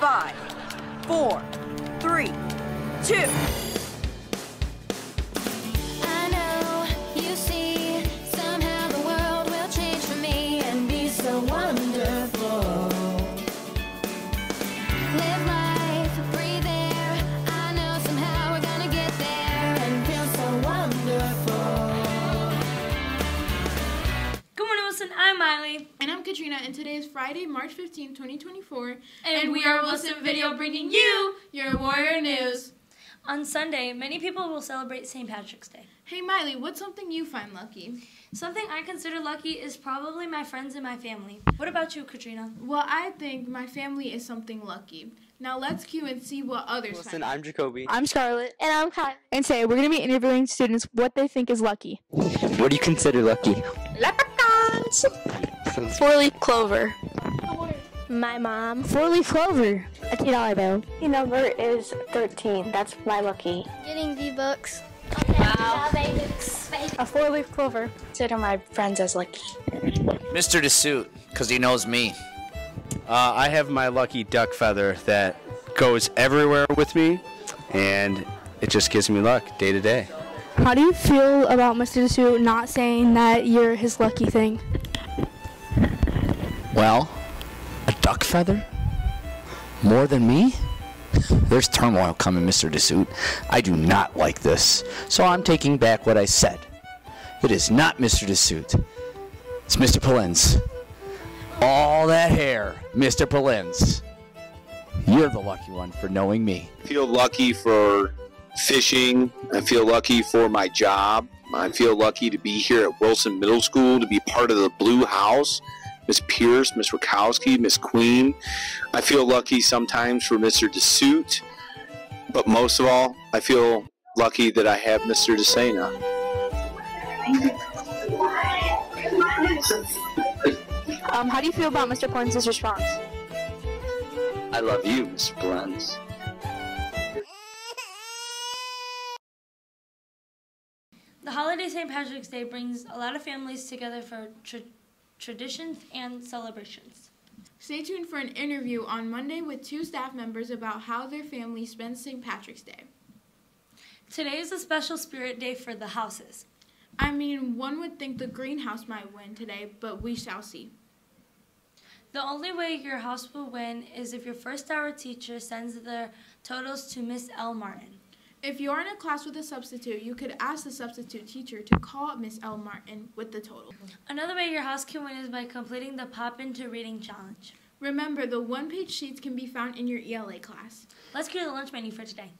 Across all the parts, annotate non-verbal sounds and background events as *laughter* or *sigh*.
Five, four, three, two. I know you see somehow the world will change for me and be so wonderful. Live life, breathe air. I know somehow we're gonna get there and feel so wonderful. Good morning, Wilson. I'm Miley. And I'm Katrina, and today is Friday, March 15, 2024. And we are Wilson Video bringing you your Warrior News. On Sunday, many people will celebrate St. Patrick's Day. Hey, Miley, what's something you find lucky? Something I consider lucky is probably my friends and my family. What about you, Katrina? Well, I think my family is something lucky. Now let's cue and see what others Wilson, find. I'm Jacoby. I'm Scarlett. And I'm Kylie. And today we're going to be interviewing students what they think is lucky. What do you consider lucky? Leprechauns. Four leaf clover. My mom. Four leaf clover. A two dollar bill. The number is 13. That's my lucky. Getting V-Bucks. Wow. A four leaf clover. Consider my friends as lucky. Mr. DeSuit, because he knows me. Uh, I have my lucky duck feather that goes everywhere with me, and it just gives me luck day to day. How do you feel about Mr. Desu not saying that you're his lucky thing? Well, a duck feather? More than me? *laughs* There's turmoil coming, Mr. DeSuit. I do not like this. So I'm taking back what I said. It is not Mr. DeSuit. It's Mr. Polens. All that hair, Mr. Polens. You're the lucky one for knowing me. feel lucky for fishing. I feel lucky for my job. I feel lucky to be here at Wilson Middle School, to be part of the Blue House. Miss Pierce, Miss Rakowski, Miss Queen. I feel lucky sometimes for Mr. DeSuit, but most of all, I feel lucky that I have Mr. DeSena. Um, how do you feel about Mr. Porns's response? I love you, Mr. Polens. The holiday St. Patrick's Day brings a lot of families together for tra- traditions and celebrations. Stay tuned for an interview on Monday with two staff members about how their family spends St. Patrick's Day. Today is a special spirit day for the houses. I mean, one would think the greenhouse might win today, but we shall see. The only way your house will win is if your first hour teacher sends their totals to Miss L. Martin. If you're in a class with a substitute, you could ask the substitute teacher to call up Miss L. Martin with the total. Another way your house can win is by completing the Pop Into Reading Challenge. Remember, the one page sheets can be found in your ELA class. Let's cue the lunch menu for today.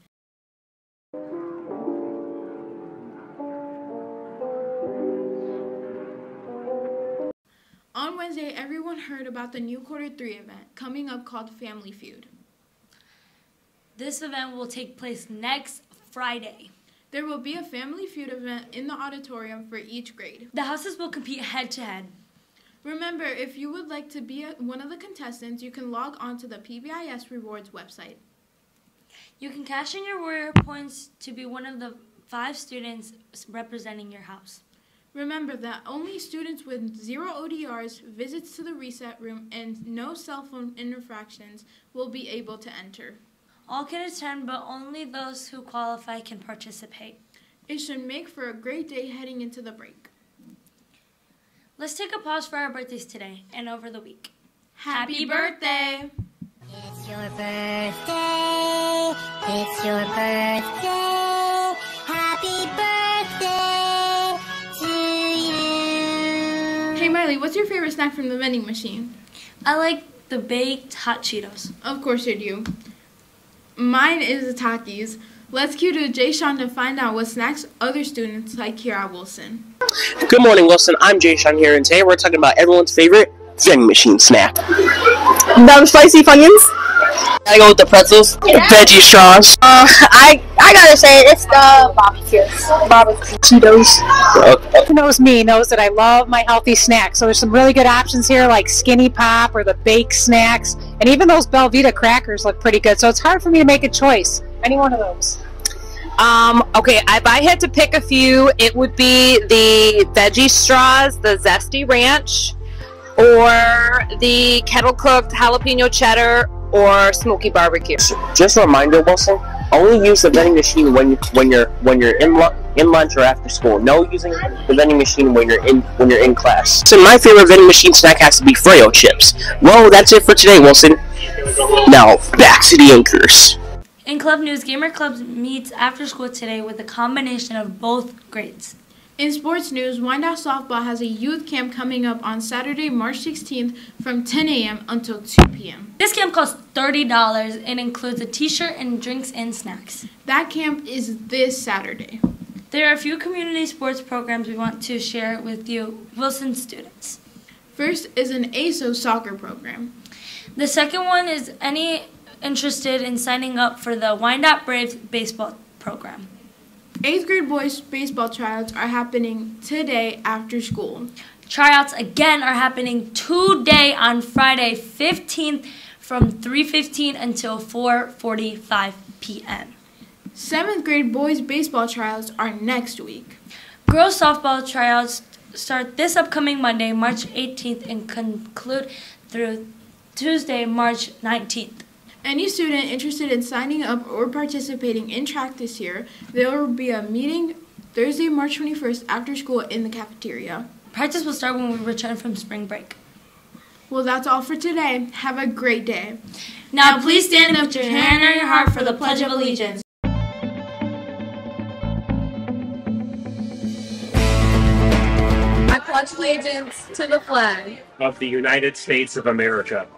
On Wednesday, everyone heard about the new quarter three event coming up called Family Feud. This event will take place next Friday. There will be a Family Feud event in the auditorium for each grade. The houses will compete head to head. Remember, if you would like to be a, one of the contestants, you can log on to the PBIS Rewards website. You can cash in your warrior points to be one of the five students representing your house. Remember that only students with zero ODRs, visits to the reset room, and no cell phone infractions will be able to enter. All can attend, but only those who qualify can participate. It should make for a great day heading into the break. Let's take a pause for our birthdays today and over the week. Happy birthday! It's your birthday. It's your birthday. Happy birthday to you. Hey Miley, what's your favorite snack from the vending machine? I like the baked hot Cheetos. Of course you do. Mine is the Takis. Let's cue to Jay Sean to find out what snacks other students like here at Wilson. Good morning, Wilson. I'm Jay Sean here, and today we're talking about everyone's favorite vending machine snack. The spicy funyuns. I go with the pretzels, veggie straws. Uh, I I gotta say it's the barbecues. Barbecue Cheetos. Who knows me knows that I love my healthy snacks. So there's some really good options here, like Skinny Pop or the baked snacks, and even those Belvita crackers look pretty good. So it's hard for me to make a choice. Any one of those. Um, okay, if I had to pick a few, it would be the veggie straws, the zesty ranch, or the kettle cooked jalapeno cheddar, or smoky barbecue. Just a reminder, Wilson. Only use the vending machine when you when you're when you're in in lunch or after school. No using the vending machine when you're in when you're in class. So my favorite vending machine snack has to be Freo chips. Well, that's it for today, Wilson. Now back to the anchors. In club news, Gamer Clubs meets after school today with a combination of both grades. In sports news, Wyandotte Softball has a youth camp coming up on Saturday, March 16th from 10 a.m. until 2 p.m. This camp costs $30 and includes a t-shirt and drinks and snacks. That camp is this Saturday. There are a few community sports programs we want to share with you, Wilson students. First is an ASO soccer program. The second one is any interested in signing up for the Wyandotte Braves baseball program. Eighth grade boys baseball tryouts are happening today after school. Tryouts again are happening today on Friday 15th from 3:15 until 4:45 p.m. Seventh grade boys baseball tryouts are next week. Girls softball tryouts start this upcoming Monday, March 18th and conclude through Tuesday, March 19th. Any student interested in signing up or participating in track this year, there will be a meeting Thursday, March 21st after school in the cafeteria. Practice will start when we return from spring break. Well, that's all for today. Have a great day. Now, please stand up, put your hand on your heart for the Pledge of Allegiance. I pledge allegiance to the flag of the United States of America